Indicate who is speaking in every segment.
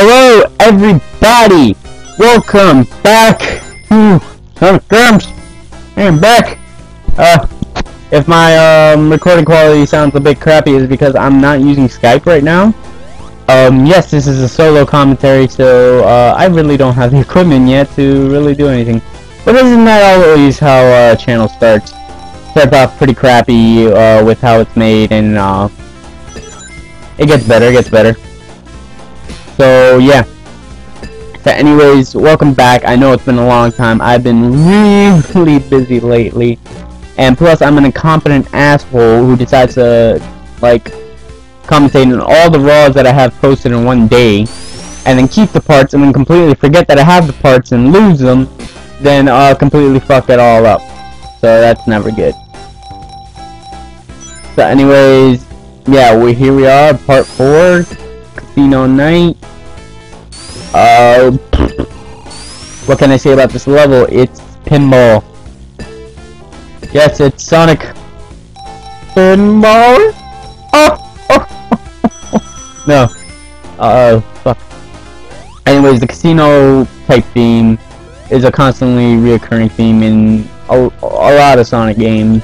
Speaker 1: Hello, everybody! Welcome back to Sonic Grumps! I'm back! Uh, if my, um, recording quality sounds a bit crappy is because I'm not using Skype right now. Um, yes, this is a solo commentary, so, uh, I really don't have the equipment yet to really do anything. But isn't that always how, uh, a channel starts? Starts off pretty crappy, uh, with how it's made, and, uh, it gets better, it gets better. So yeah. So anyways, welcome back. I know it's been a long time. I've been really busy lately. And plus I'm an incompetent asshole who decides to like commentate on all the raws that I have posted in one day and then keep the parts and then completely forget that I have the parts and lose them, then uh completely fuck it all up. So that's never good. So anyways, yeah, we here we are, part four, Casino Night. Uh, what can I say about this level? It's pinball. Yes, it's Sonic. Pinball. Oh, oh, no. Uh fuck. Anyways, the casino type theme is a constantly reoccurring theme in a, a lot of Sonic games.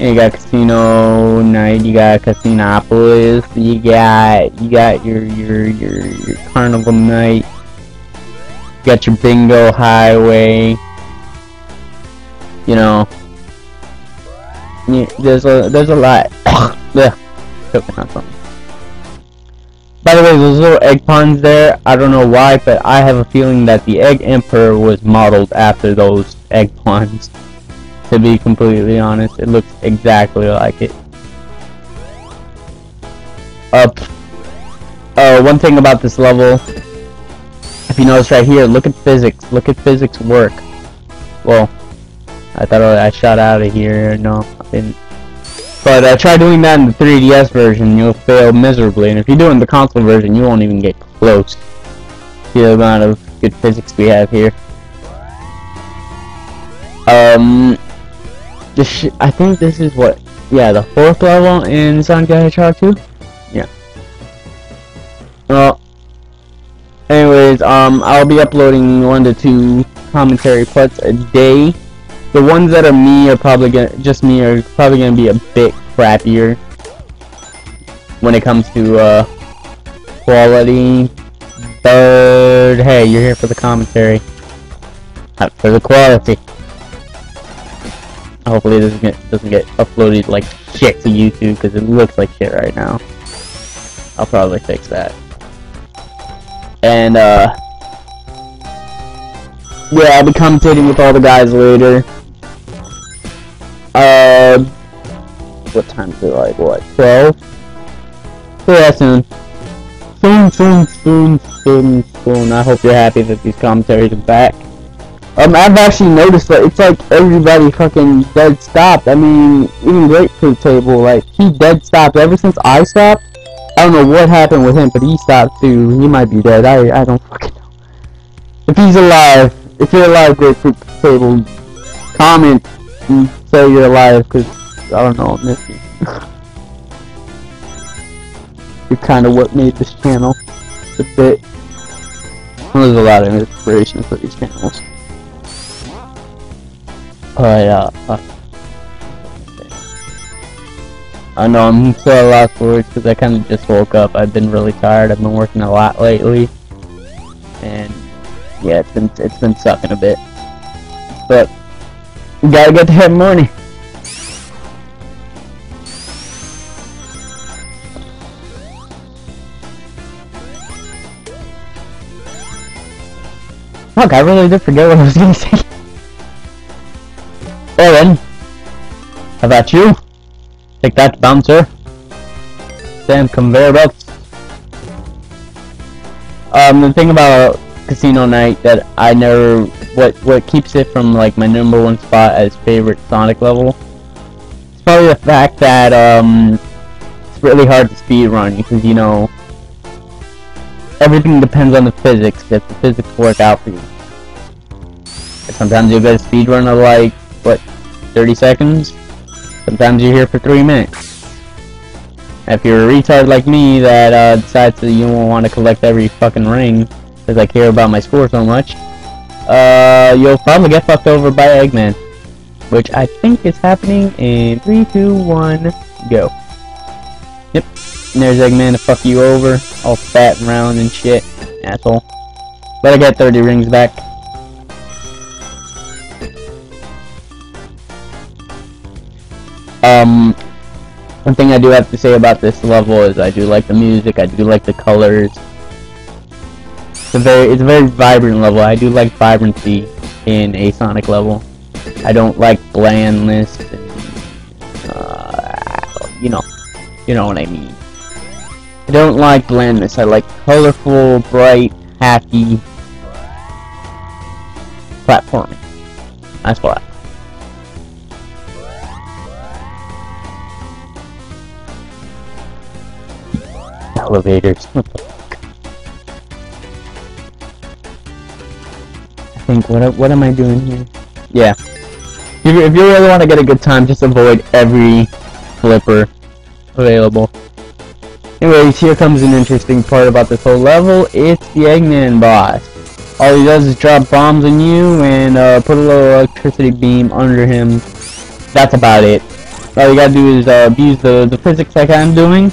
Speaker 1: You got Casino Night, you got Casinopolis, you got you got your your your, your Carnival Night, you got your Bingo Highway. You know, there's a there's a lot. yeah. By the way, those little egg pawns there, I don't know why, but I have a feeling that the Egg Emperor was modeled after those egg pawns to be completely honest. It looks exactly like it. Up. Uh, one thing about this level, if you notice right here, look at physics. Look at physics work. Well, I thought I shot out of here. No, I didn't. But uh, try doing that in the 3DS version, you'll fail miserably. And if you do it in the console version, you won't even get close to the amount of good physics we have here. Um, this I think this is what, yeah, the fourth level in Sonic Hedgehog 2? Yeah. Well, anyways, um, I'll be uploading one to two commentary parts a day. The ones that are me are probably gonna, just me are probably gonna be a bit crappier when it comes to, uh, quality. But, hey, you're here for the commentary. Not for the quality. Hopefully it doesn't get, doesn't get uploaded like shit to YouTube because it looks like shit right now. I'll probably fix that. And uh yeah, I'll be commentating with all the guys later. Uh what time is it like what, twelve? So yeah soon. Soon, soon, soon, soon, soon. I hope you're happy that these commentaries are back. Um, I've actually noticed that it's like everybody fucking dead stopped. I mean, even Grapefruit Table, like, he dead stopped ever since I stopped. I don't know what happened with him, but he stopped too. He might be dead. I I don't fucking know. If he's alive, if you're alive, Grapefruit Table, comment and say you're alive, because I don't know, I miss you. you're kind of what made this channel a bit. Well, there's a lot of inspiration for these channels. But, uh, uh, I know I'm still a lot for words because I kind of just woke up. I've been really tired. I've been working a lot lately, and yeah, it's been it's been sucking a bit. But we gotta get to that morning. Fuck, I really did forget what I was gonna say. Aaron, how about you? Take that, bouncer. Damn conveyor belts. Um, the thing about Casino Night that I never, what what keeps it from like my number one spot as favorite Sonic level, it's probably the fact that um, it's really hard to speed run because you know everything depends on the physics. If the physics work out for you, sometimes you get a speed run of like what 30 seconds. Sometimes you're here for three minutes. If you're a retard like me that uh, decides that you won't want to collect every fucking ring because I care about my score so much, uh, you'll probably get fucked over by Eggman. Which I think is happening in 3, 2, 1, go. Yep, and there's Eggman to fuck you over, all fat and round and shit, asshole. But I got 30 rings back. Um, one thing I do have to say about this level is I do like the music, I do like the colors. It's a very, it's a very vibrant level. I do like vibrancy in a Sonic level. I don't like blandness. And, uh, you know, you know what I mean. I don't like blandness. I like colorful, bright, happy platforming. That's what. Elevators. What the fuck? I think what what am I doing here? Yeah. If you, if you really want to get a good time, just avoid every flipper available. Anyways, here comes an interesting part about this whole level. It's the Eggman boss. All he does is drop bombs on you and uh, put a little electricity beam under him. That's about it. All you gotta do is uh, abuse the, the physics like I'm doing.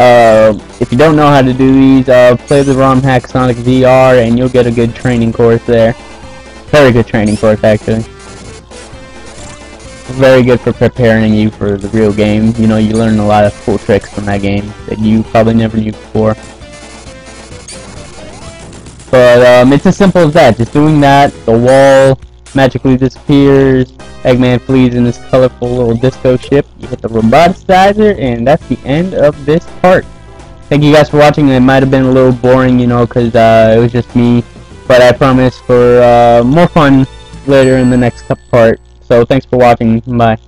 Speaker 1: Uh, if you don't know how to do these, uh, play the ROM hack Sonic VR and you'll get a good training course there. Very good training course, actually. Very good for preparing you for the real game. You know, you learn a lot of cool tricks from that game that you probably never knew before. But um, it's as simple as that. Just doing that, the wall magically disappears. Eggman flees in this colorful little disco ship. You hit the roboticizer, and that's the end of this part. Thank you guys for watching. It might have been a little boring, you know, because uh, it was just me. But I promise for uh, more fun later in the next part. So thanks for watching. Bye.